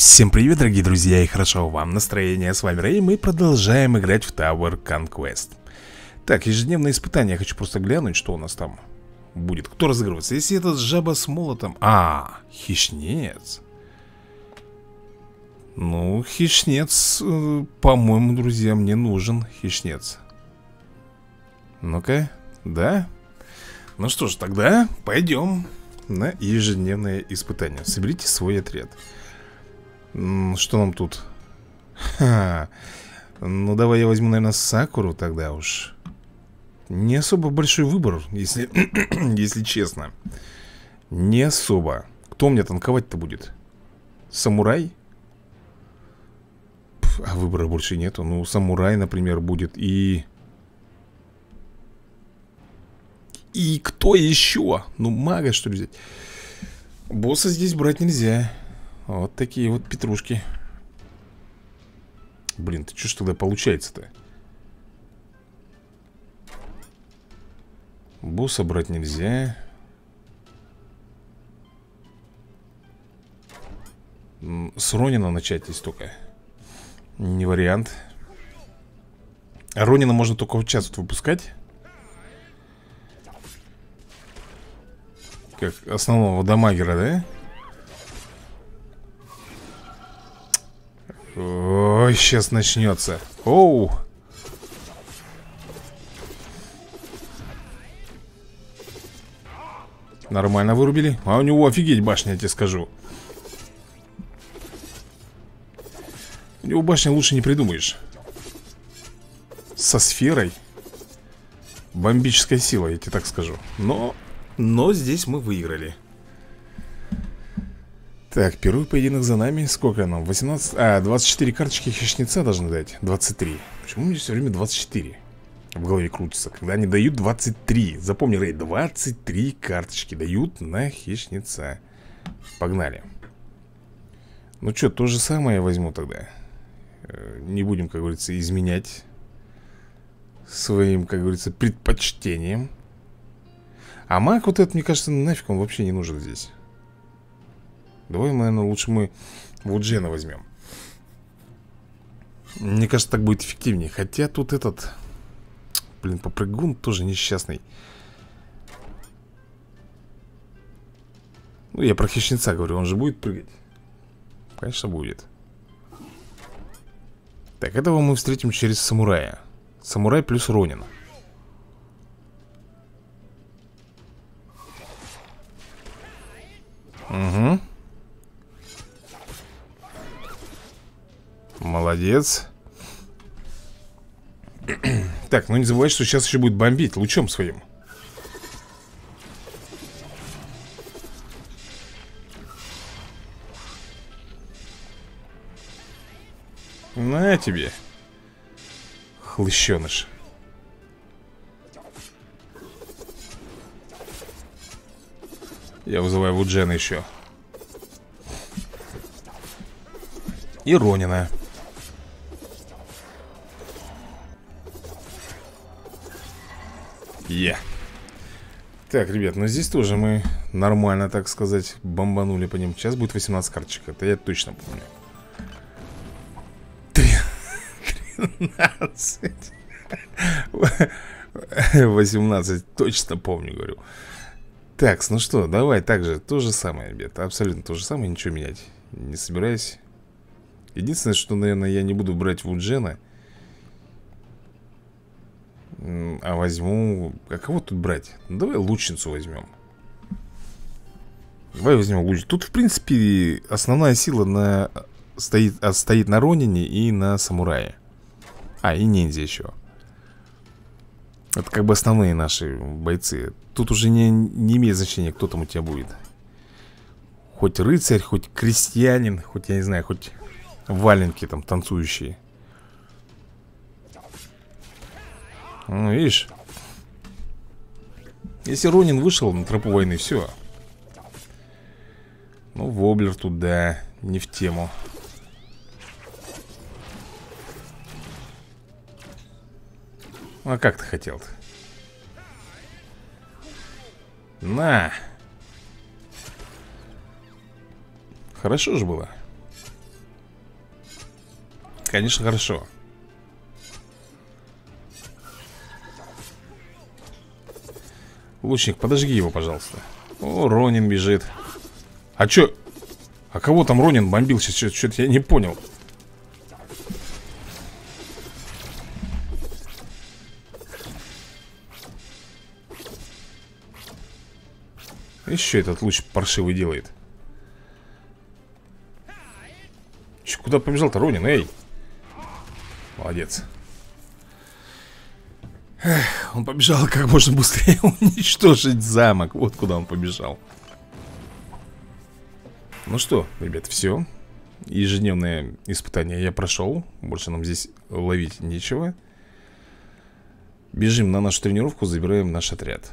Всем привет, дорогие друзья, и хорошо вам настроение. С вами Рэй, мы продолжаем играть в Tower Conquest. Так, ежедневное испытание, хочу просто глянуть, что у нас там будет. Кто разыгрывается? Если это жаба с молотом... А, хищнец. Ну, хищнец, э, по-моему, друзья, мне нужен хищнец. Ну-ка, да? Ну что ж, тогда пойдем на ежедневное испытание. Соберите свой отряд. Что нам тут? Ха. Ну, давай я возьму, наверное, Сакуру тогда уж. Не особо большой выбор, если, если честно. Не особо. Кто мне танковать-то будет? Самурай? Пф, а выбора больше нету. Ну, самурай, например, будет и... И кто еще? Ну, мага, что ли, взять? Босса здесь брать нельзя. Вот такие вот петрушки. Блин, ты что ж тогда получается-то? Босса брать нельзя. С Ронина начать здесь только. Не вариант. Ронина можно только в час выпускать. Как основного дамагера, да? Ой, сейчас начнется. Оу. Нормально вырубили? А у него офигеть башня, я тебе скажу. У него башня лучше не придумаешь. Со сферой. Бомбическая сила, я тебе так скажу. Но, но здесь мы выиграли так, первый поединок за нами. Сколько нам? 18... А, 24 карточки хищница должны дать. 23 Почему мне все время 24? В голове крутится Когда они дают 23 Запомни, Рэй, 23 карточки дают на хищница. Погнали. Ну что, то же самое я возьму тогда. Э, Не будем, как говорится, изменять Своим, как говорится, предпочтением. А маг вот этот, мне кажется, нафиг он вообще не нужен здесь Давай, наверное, лучше мы Вуджена возьмем. Мне кажется, так будет эффективнее. Хотя тут этот Блин, попрыгун тоже несчастный. Ну, я про хищница говорю, он же будет прыгать. Конечно, будет. Так, этого мы встретим через самурая. Самурай плюс Ронин Угу Молодец. Так, ну не забывай, что сейчас еще будет бомбить лучом своим. На тебе Хлыщеныш. Я вызываю Вуджена еще. И Ронина Е. Так, ребят, ну здесь тоже мы нормально, так сказать, бомбанули по ним. Сейчас будет 18 карточек, это я точно помню. 13. 18, точно помню, говорю. Так, ну что, давай также, то же самое, ребят, абсолютно то же самое, ничего менять не собираюсь. Единственное, что, наверное, я не буду брать Вуджена. А возьму... А кого тут брать? Ну, давай лучницу возьмем. Давай возьмем лучницу Тут, в принципе, основная сила на... стоит, а, стоит на Ронине и на Самурае. А, и ниндзя еще Это как бы основные наши бойцы. Тут уже не, не имеет значения, кто там у тебя будет. Хоть рыцарь, хоть крестьянин Хоть, я не знаю, хоть валенки там танцующие Ну, видишь? Если Ронин вышел на тропу войны, все Ну, Воблер тут, да, не в тему. А как ты хотел-то? На! Хорошо же было. Конечно, хорошо Лучник, подожги его, пожалуйста. О, Ронин бежит. А чё? А кого там Ронин бомбил сейчас? Что-то я не понял. Еще этот луч паршивый делает. Че, куда побежал-то Ронин, эй! Молодец Эх, Он побежал как можно быстрее уничтожить замок. Вот куда он побежал. Ну что, ребят, все Ежедневное испытание я прошел Больше нам здесь ловить нечего. Бежим на нашу тренировку, забираем наш отряд.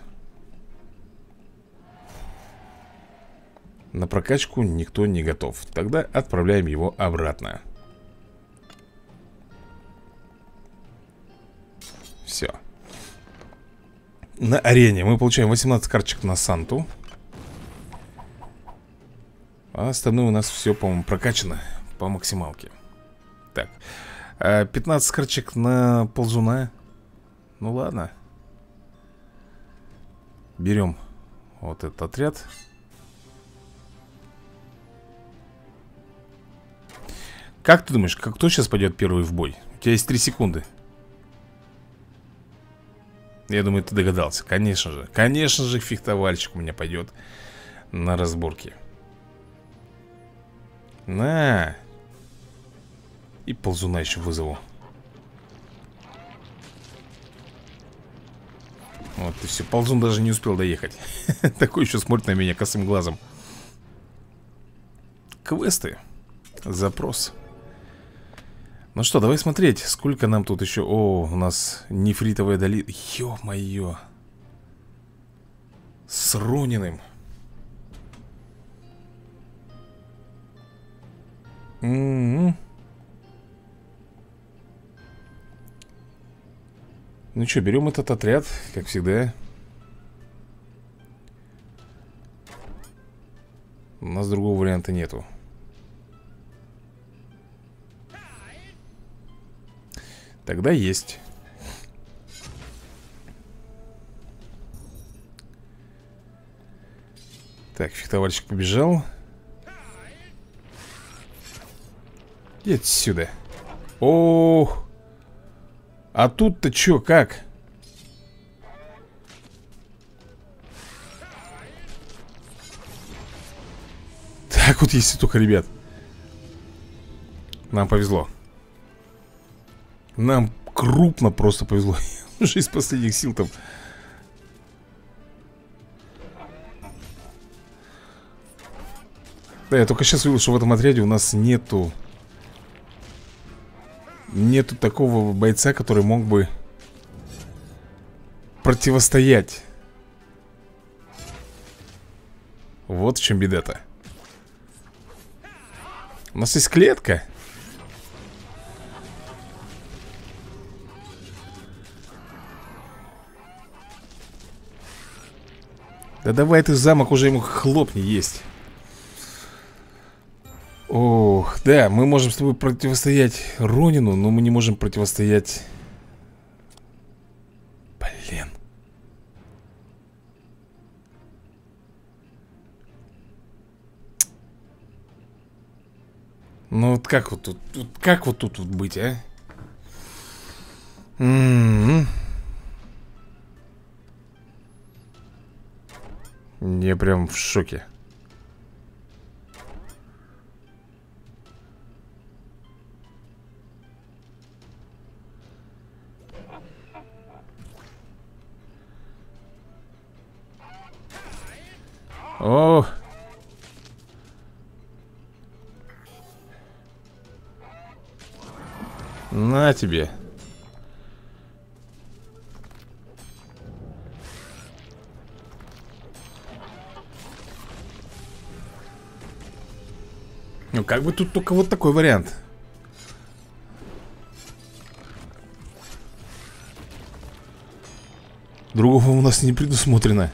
На прокачку никто не готов. Тогда отправляем его обратно. Все На арене. Мы получаем 18 карточек на Санту. А остальное у нас все, по-моему, прокачано По максималке. Так. 15 а карточек на ползуна. Ну ладно. Берем вот этот отряд. Как ты думаешь, как кто сейчас пойдет первый в бой? У тебя есть три секунды Я думаю, ты догадался. Конечно же, конечно же фехтовальщик у меня пойдет На разборке На. И ползуна еще вызову. Вот и все, ползун даже не успел доехать. Такой еще смотрит на меня косым глазом. Квесты. Запрос ну что, давай смотреть, сколько нам тут еще... О, у нас нефритовая долина. Ё-моё. С Рониным. М -м -м. Ну что, берем этот отряд, как всегда. У нас другого варианта нету. Тогда есть. Так, фехтовальщик побежал. Иди отсюда. О, А тут-то чё, как? Так вот если только, ребят. Нам повезло нам крупно просто повезло. Уже из последних сил там. Да, я только сейчас увидел, что в этом отряде у нас нету Нету такого бойца, который мог бы Противостоять. Вот в чем беда-то. У нас есть клетка Да давай ты замок уже ему хлопни есть Ох, да, мы можем с тобой противостоять Ронину, но мы не можем противостоять... Блин. Ну вот как вот тут, тут как вот тут вот быть, а? М -м -м. Я прям в шоке. Как бы тут только вот такой вариант. Другого у нас не предусмотрено.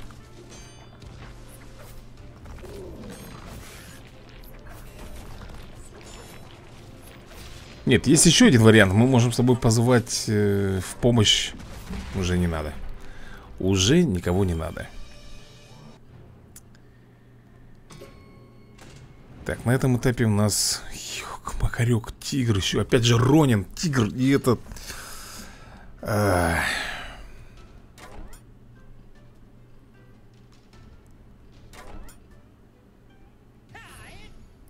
Нет, есть еще один вариант Мы можем с тобой позвать э, в помощь Уже не надо Уже никого не надо Так, на этом этапе у нас Ёк, Макарек, тигр еще Опять же Ронин, тигр и этот а...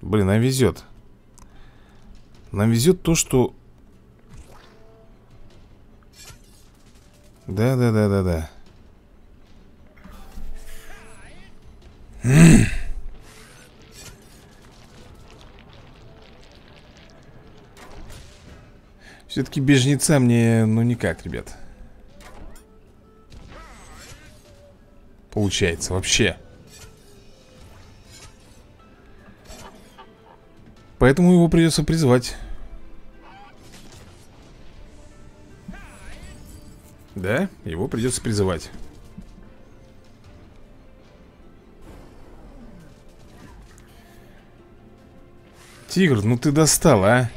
Блин, нам везет Нам везет то, что Да-да-да-да-да Все-таки без мне, ну никак, ребят. Получается, вообще. Поэтому его придется призвать. Да, его придется призывать. Тигр, ну ты достал, а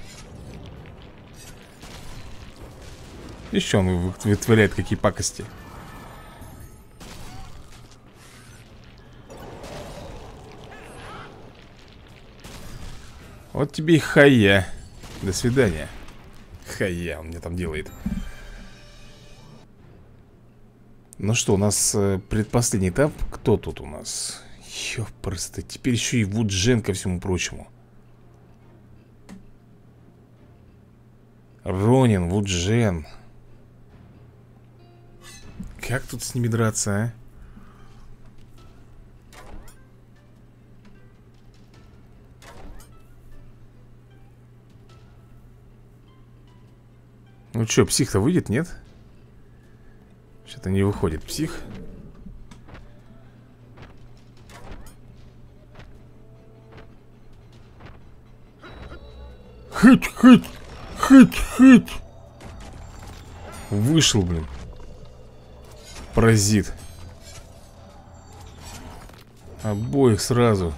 Еще он вытворяет какие пакости. Вот тебе и хая. До свидания. Хая он мне там делает. Ну что, у нас э, предпоследний этап. Кто тут у нас? Ёпрсты, теперь еще и Вуджен ко всему прочему. Ронин, Вуджен Как тут с ними драться, а? Ну что, псих-то выйдет, нет? Что-то не выходит псих Хыть, хыть, хыть, хыть Вышел, блин Паразит. Обоих сразу.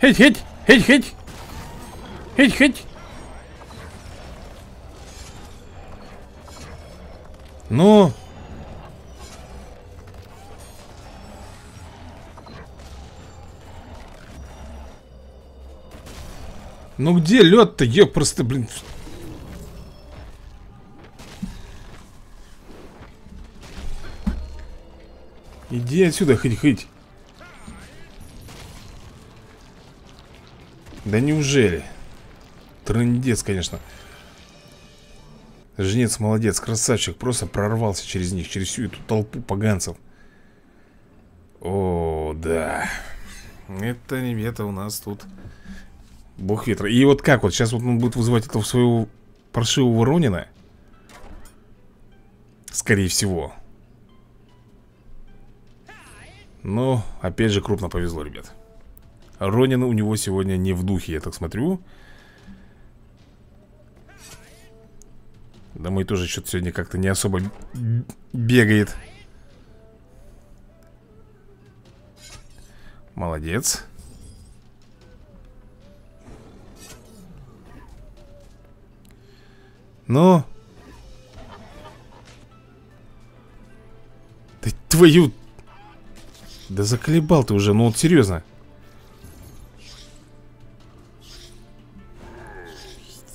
Хить, хить, хить, Ну. Ну где лед-то? Я просто, блин. Иди отсюда, хоть-хоть. Да неужели? Трындец, конечно Жнец молодец, красавчик Просто прорвался через них, через всю эту толпу поганцев. О, да. Это это у нас тут Бог ветра. И вот как вот, сейчас вот он будет вызывать этого своего паршивого Ронина? Скорее всего. Но, опять же, крупно повезло, ребят. Ронин у него сегодня не в духе, я так смотрю Да мой тоже что-то сегодня как-то не особо бегает. Молодец. Ну. Да твою Да заколебал ты уже, ну вот серьезно.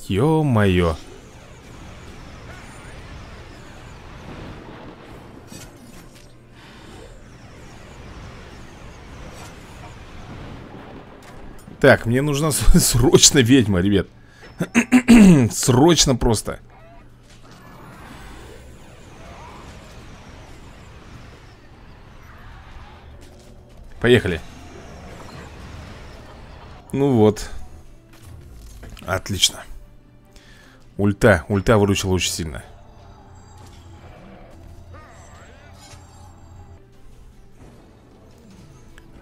Ё-моё Так, мне нужна срочно ведьма, ребят. Срочно просто. Поехали. Ну вот. Отлично. Ульта, ульта выручила очень сильно.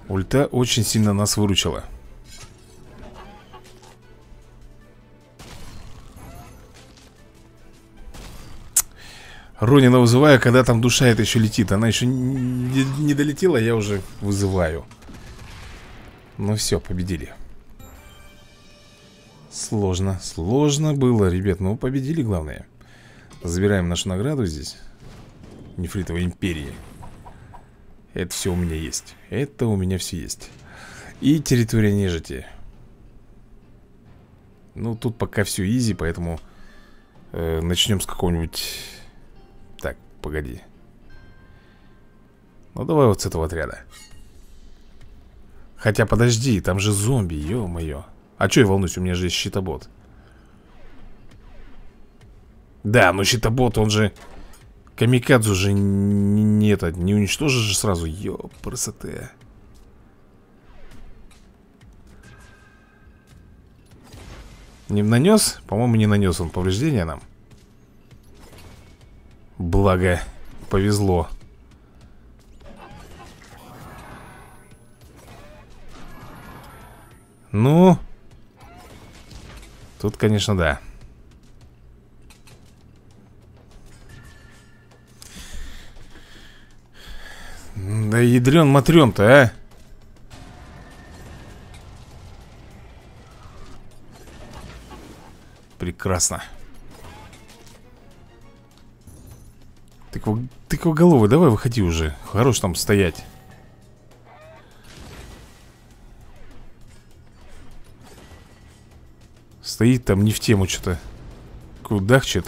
Ульта очень сильно нас выручила Ронина вызываю, когда там душа эта еще летит. Она еще не, не долетела, я уже вызываю. Ну все, победили. Сложно, сложно было, ребят. Ну, победили, главное. Забираем нашу награду здесь. Нефритовой империи. Это все у меня есть. Это у меня все есть. И территория нежити. Ну, тут пока все изи, поэтому э, Начнем с какого-нибудь погоди. Ну, давай вот с этого отряда. Хотя, подожди, там же зомби, ё-моё. А чё я волнуюсь, у меня же есть щитобот. Да, но щитобот, он же Камикадзу же не, не, это, не уничтожишь же сразу Ёпрсоте Не нанес? По-моему, не нанес он повреждения нам Благо, повезло. Ну Тут, конечно, да. Да ядрен матрен-то, а? Прекрасно Тыкво... Тыквоголовый, давай выходи уже. Хорош там стоять. Стоит там не в тему что-то. Кудахчет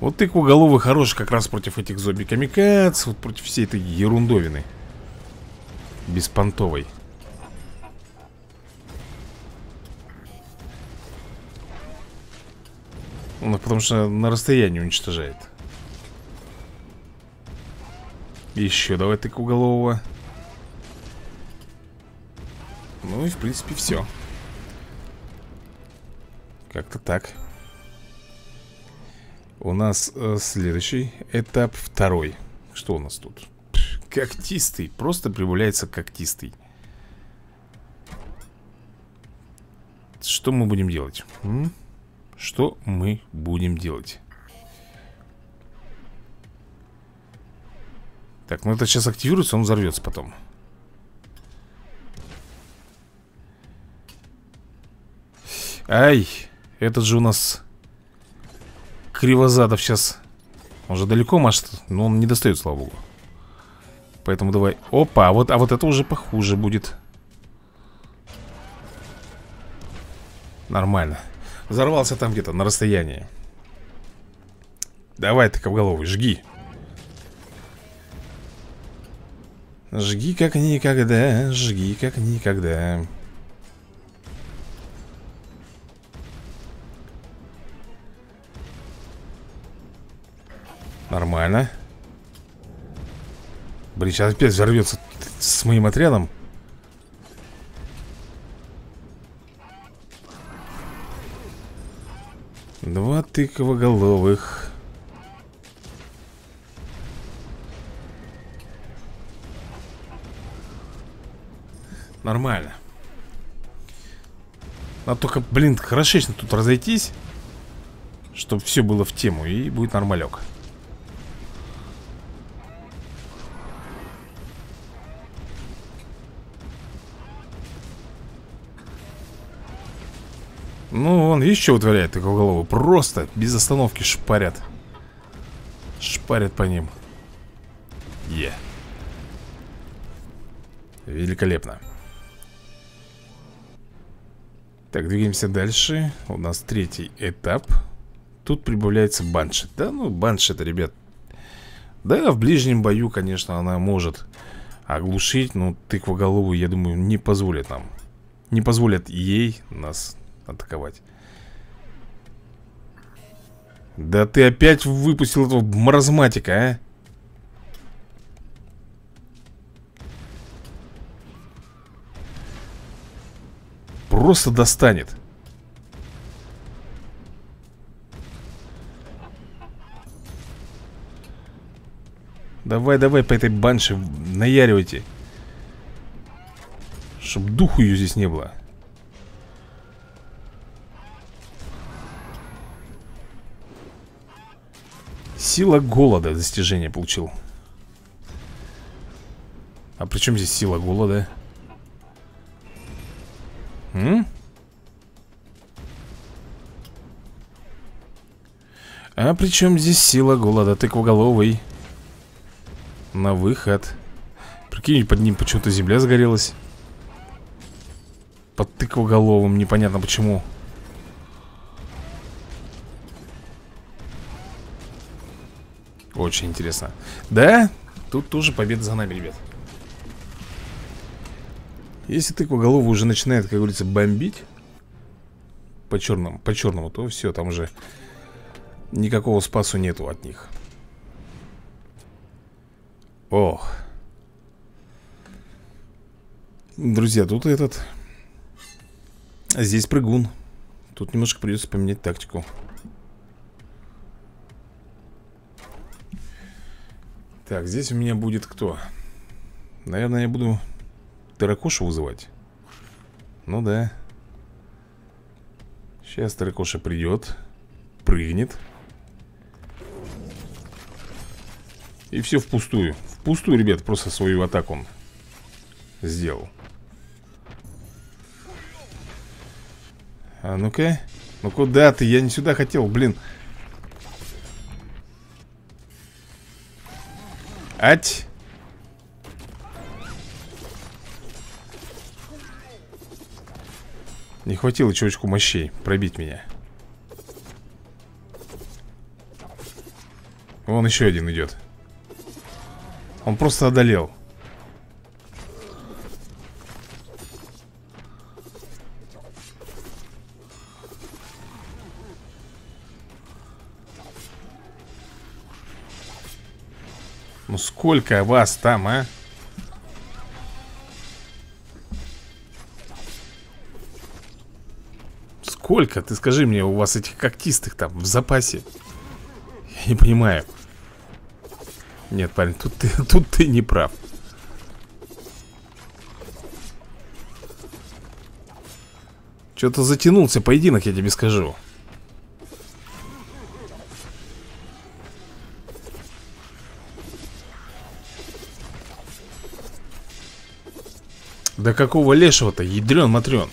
Вот тыквоголовый хороший как раз против этих зомби-камикадз Вот против всей этой ерундовины. Беспонтовой Ну, потому что на расстоянии уничтожает Еще давай тыквоголового Ну и в принципе все Как-то так у нас э, следующий этап второй Что у нас тут? когтистый, просто прибавляется когтистый Что мы будем делать? М? Что мы будем делать? Так, ну это сейчас активируется, он взорвется потом. Ай, этот же у нас Кривозадов сейчас. Он же далеко машет, но он не достает, слава богу. Поэтому давай. Опа, а вот, а вот это уже похуже будет. Нормально Взорвался там где-то на расстоянии. Давай, тыковголовый, жги. Жги как никогда, жги как никогда. Нормально. Блин, сейчас опять взорвется с моим отрядом Два тыковоголовых Нормально. Надо только, блин, хорошечно тут разойтись Чтобы все было в тему И будет нормалек Ну, он что вытворяет такого голову? Просто без остановки шпарят. Шпарят по ним. Е. Великолепно. Так, двигаемся дальше. У нас третий этап. Тут прибавляется банши. Да, ну, банши это, ребят. Да, в ближнем бою, конечно, она может Оглушить, но тыквоголовую, я думаю, не позволит нам. Не позволят ей нас атаковать. Да ты опять выпустил этого маразматика, а? Просто достанет. Давай, давай по этой банше наяривайте Чтоб духу ее здесь не было Сила голода достижение получил А при чем здесь сила голода? М? А при чем здесь сила голода? Тыквоголовый На выход Прикинь, под ним почему-то земля загорелась Под тыквоголовым, непонятно почему Очень интересно. Да, тут тоже победа за нами, ребят. Если тыквоголовый уже начинает, как говорится, бомбить По черному, по черному, то все, там уже Никакого спасу нету от них. Ох. Друзья, тут этот Здесь прыгун. Тут немножко придется поменять тактику Так, здесь у меня будет кто? Наверное, я буду Таракоша вызывать. Ну да. Сейчас Таракоша придет Прыгнет. И все впустую. Впустую, ребят, просто свою атаку Сделал. А ну-ка. Ну куда ты? Я не сюда хотел, блин Ать! Не хватило чувачку мощей пробить меня. Вон еще один идет. Он просто одолел сколько вас там, а? Сколько, ты скажи мне, у вас этих когтистых там в запасе? Я не понимаю Нет, парень, тут ты, тут ты не прав Что-то затянулся поединок, я тебе скажу Да какого лешего-то? Ядрен матрен.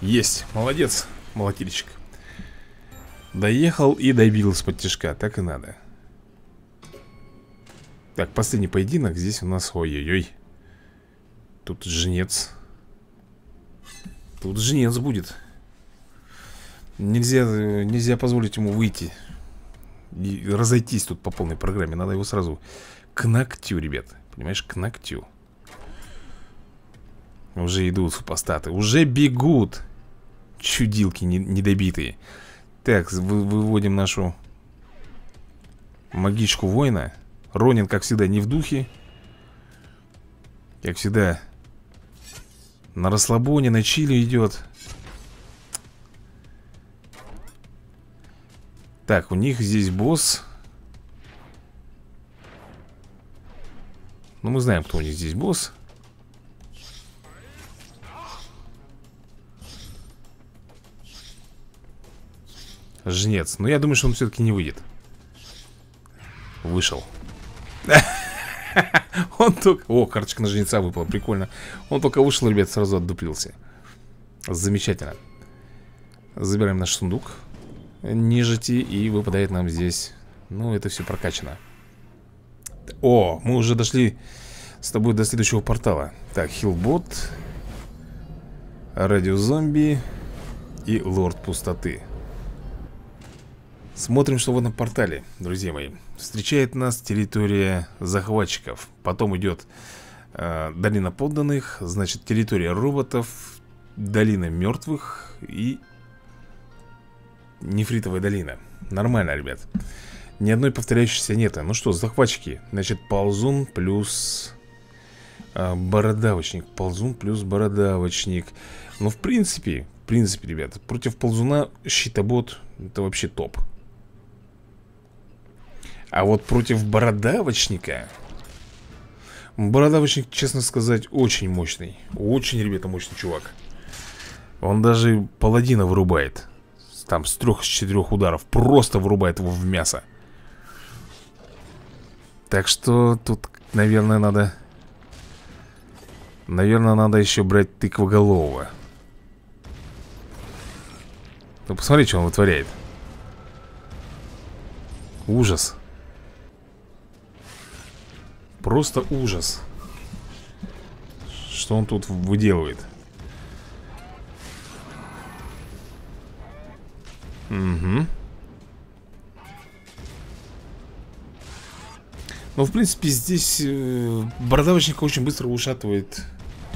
Есть, молодец, молотильщик. Доехал и добил из-под тяжка, так и надо. Так, последний поединок. Здесь у нас, ой-ой-ой. Тут женец. Тут женец будет. Нельзя, нельзя позволить ему выйти и разойтись тут по полной программе. Надо его сразу к ногтю, ребят. Понимаешь, к ногтю. Уже идут супостаты Уже бегут. Чудилки не, недобитые. Так, вы, выводим нашу Магичку воина. Ронин, как всегда, не в духе. Как всегда На расслабоне, на чили идет Так, у них здесь босс. Ну, мы знаем, кто у них здесь босс. Жнец. Но я думаю, что он все-таки не выйдет. Вышел. Он только... О, карточка на жнеца выпала, прикольно. Он только вышел, ребят, сразу отдуплился. Замечательно. Забираем наш сундук нежити И выпадает нам здесь. Ну, это все прокачано. О, мы уже дошли с тобой до следующего портала. Так, хилбот Радиозомби И лорд пустоты. Смотрим, что в этом портале, друзья мои. Встречает нас территория захватчиков. Потом идет э, долина подданных Значит, территория роботов Долина мертвых И Нефритовая долина. Нормально, ребят. Ни одной повторяющейся нет. Ну что, захватчики. Значит, ползун плюс а, Бородавочник. Ползун плюс бородавочник. Ну, в принципе В принципе, ребят Против ползуна щитобот Это вообще топ. А вот против бородавочника Бородавочник, честно сказать, очень мощный. Очень, ребята, мощный чувак. Он даже паладина вырубает Там с трех, с четырех ударов Просто вырубает его в мясо. Так что тут, наверное, надо Наверное, надо еще брать тыквоголового. Ну, посмотри, что он вытворяет. Ужас. Просто ужас Что он тут выделывает Угу Ну, в принципе, здесь э, очень быстро ушатывает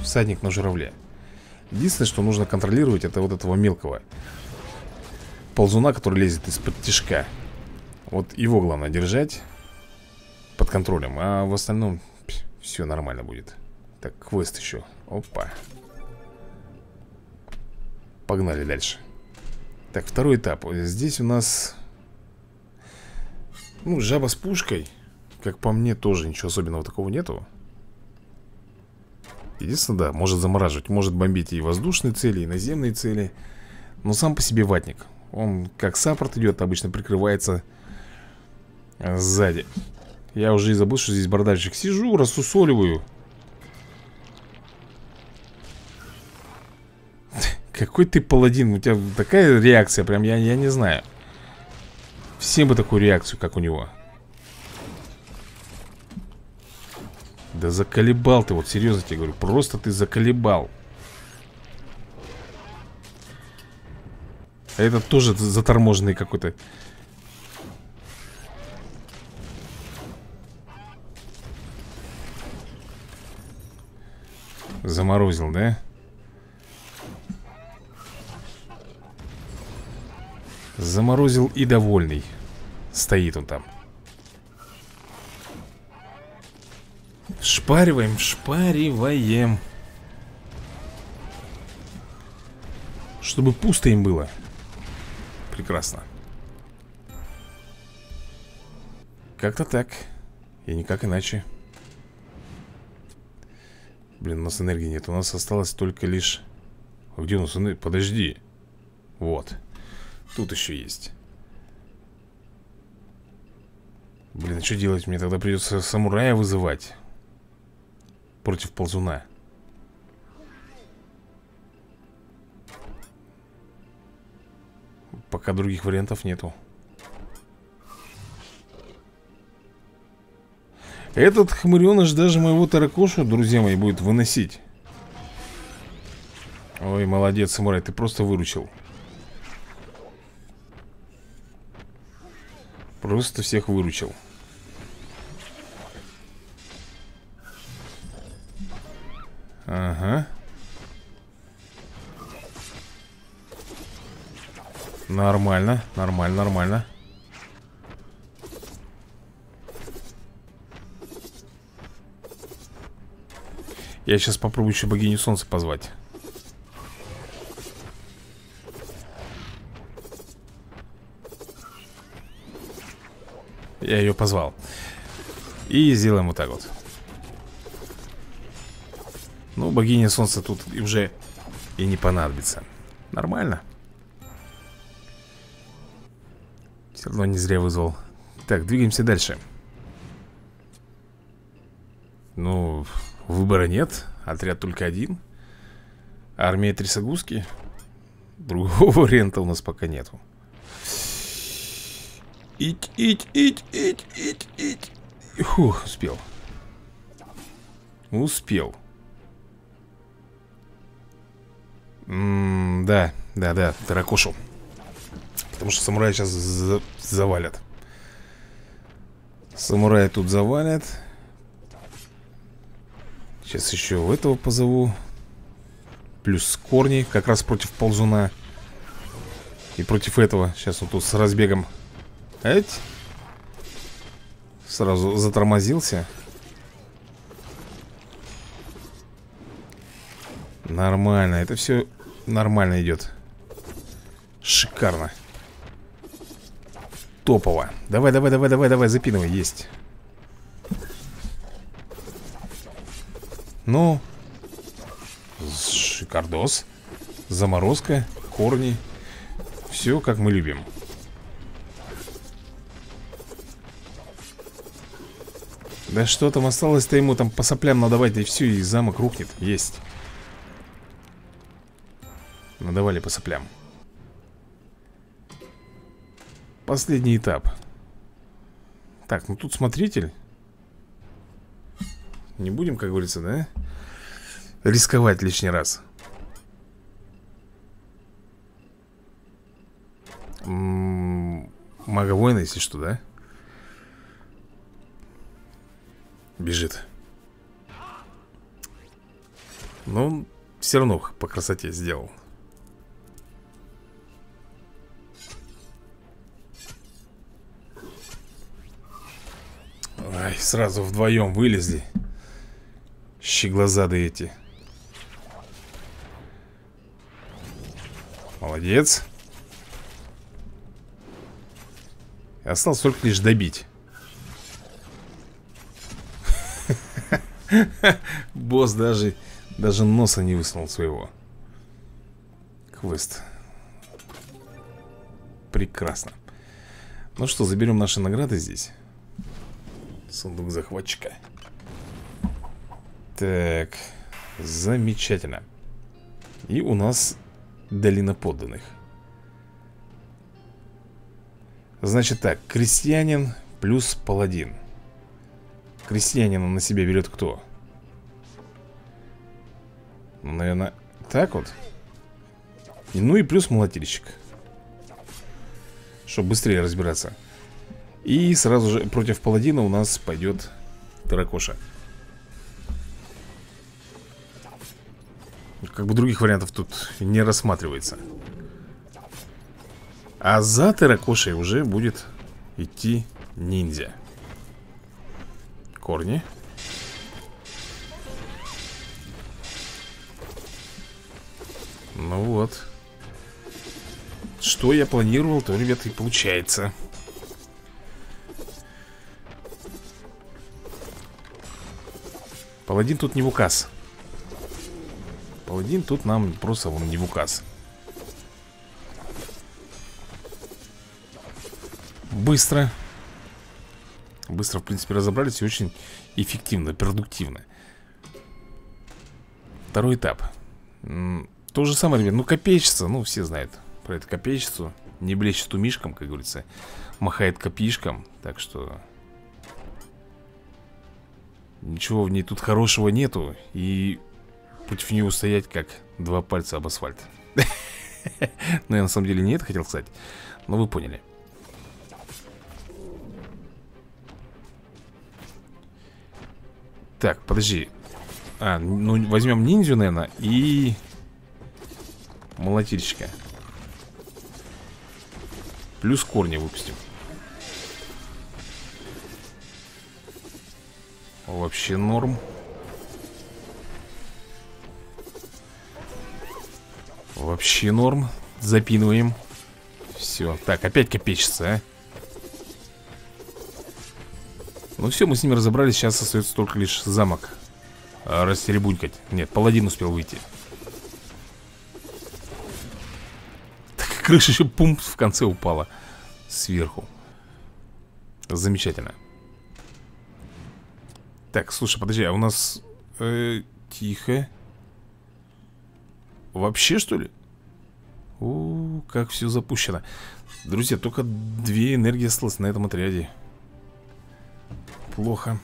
всадник на журавле. Единственное, что нужно контролировать, это вот этого мелкого Ползуна, который лезет из-под тяжка. Вот его главное держать Под контролем А в остальном все нормально будет. Так, квест еще Опа. Погнали дальше Так, второй этап. Здесь у нас Ну, жаба с пушкой. Как по мне, тоже ничего особенного такого нету. Единственное, да, может замораживать Может бомбить и воздушные цели, и наземные цели. Но сам по себе ватник. Он как саппорт идет, обычно прикрывается Сзади. Я уже и забыл, что здесь бардачик Сижу, рассусоливаю Какой ты паладин? У тебя такая реакция, прям я, я не знаю. Всем бы такую реакцию, как у него. Да заколебал ты, вот серьезно тебе говорю Просто ты заколебал. А этот тоже заторможенный какой-то. Заморозил, да? Заморозил и довольный. Стоит он там. Шпариваем, шпариваем. Чтобы пусто им было. Прекрасно. Как-то так. И никак иначе. Блин, у нас энергии нет. У нас осталось только лишь Где у нас энергия? Подожди. Вот Тут еще есть. Блин, а что делать? Мне? Тогда придется самурая вызывать против ползуна. Пока других вариантов нету. Этот хмыреныш даже моего таракошу, друзья мои, будет выносить. Ой, молодец, самурай, ты просто выручил Просто всех выручил Ага. Нормально, нормально, нормально. Я сейчас попробую еще богиню солнца позвать. Я ее позвал. И сделаем вот так вот. Ну, богиня солнца тут уже и не понадобится. Нормально. Все равно не зря вызвал. Так, двигаемся дальше. Ну, выбора нет. Отряд только один. Армия Трясогузки Другого варианта у нас пока нету Ить, ить, ить, ить, ить, ить. Фух, успел. Успел. М да, да, да, таракошу Потому что самураи сейчас за завалят. Самураи тут завалят. Сейчас еще этого позову. Плюс корни Как раз против ползуна. И против этого Сейчас он тут с разбегом Эть Сразу затормозился? Нормально, это все нормально идет Шикарно. Топово. Давай, давай, давай, давай, давай, запинывай, есть. Ну Шикардос Заморозка, корни. Все, как мы любим Да что там осталось-то ему там по соплям надавать, да и все, и замок рухнет. Есть. Надавали по соплям. Последний этап. Так, ну тут смотритель. Не будем, как говорится, да? Рисковать лишний раз. Мага воина, если что, да? Бежит. Но все равно по красоте сделал. Ай, сразу вдвоем вылезли. Щеглазады эти. Молодец. Осталось только лишь добить Босс даже, даже носа не высунул своего. Квест. Прекрасно. Ну что, заберем наши награды здесь. Сундук захватчика. Так Замечательно. И у нас Долина подданных. Значит так, крестьянин плюс паладин Крестьянина на себя берет кто? Ну, наверное, так вот. И, Ну и плюс молотильщик Чтобы быстрее разбираться. И сразу же против паладина у нас пойдет Таракоша. Как бы других вариантов тут не рассматривается. А за Таракошей уже будет идти ниндзя Корни. Ну вот. Что я планировал, то, ребята, и получается. Паладин тут не в указ. Паладин тут нам просто он не в указ. Быстро Быстро, в принципе, разобрались и очень эффективно, продуктивно. Второй этап. То же самое, ребят, ну копейщица, ну все знают про эту копейщицу Не блещет умишком, как говорится Махает копишком, так что Ничего в ней тут хорошего нету И против нее устоять как два пальца об асфальт. Но я на самом деле не это хотел сказать Но вы поняли Так, подожди. А, ну возьмем ниндзю, наверное И... Молотильщика. Плюс корни выпустим. Вообще норм. Вообще норм. Запинываем. Все, так, опять копечится, а Ну все, мы с ними разобрались Сейчас остается только лишь замок а, Растеребунькать. Нет, паладин успел выйти. Так крыша еще пум в конце упала Сверху. Замечательно. Так, слушай, подожди, а у нас э, Тихо. Вообще, что ли? О, как все запущено. Друзья, только две энергии осталось на этом отряде Плохо.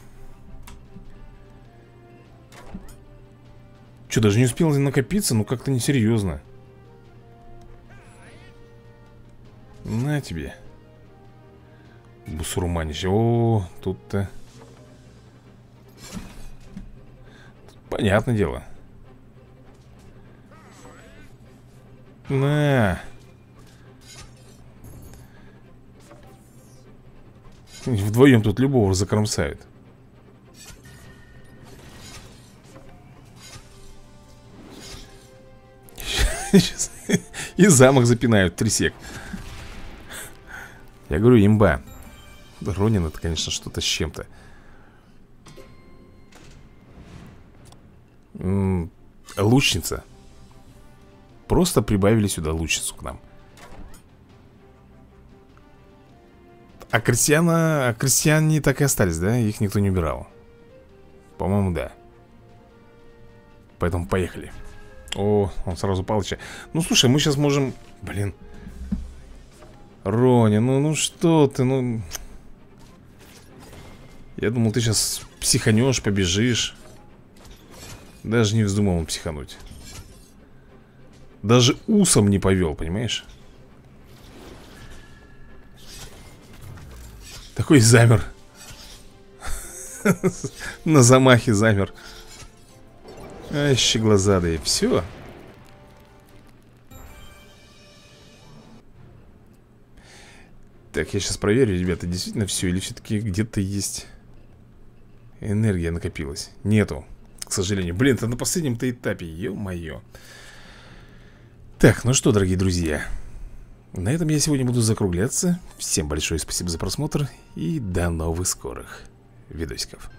Что, даже не успел накопиться? Ну как-то несерьезно. На тебе. Бусурманище. О, тут-то... Понятное дело. На. Вдвоем тут любого закромсают. И замок запинают, трясек. Я говорю, имба. Ронин это, конечно, что-то с чем-то. Лучница. Просто прибавили сюда лучницу к нам А крестьяна... А крестьяне так и остались, да? Их никто не убирал. По-моему, да. Поэтому поехали. О, он сразу Палыча. Ну, слушай, мы сейчас можем... Блин. Роня, ну, ну что ты, ну... Я думал, ты сейчас психанешь, побежишь. Даже не вздумал он психануть. Даже усом не повел, понимаешь? Такой замер. На замахе замер. А, щеглазадые, все Так, я сейчас проверю, ребята, действительно все Или все-таки где-то есть Энергия накопилась? Нету, к сожалению. Блин, это на последнем-то этапе, ё-моё. Так, ну что, дорогие друзья На этом я сегодня буду закругляться. Всем большое спасибо за просмотр И до новых скорых видосиков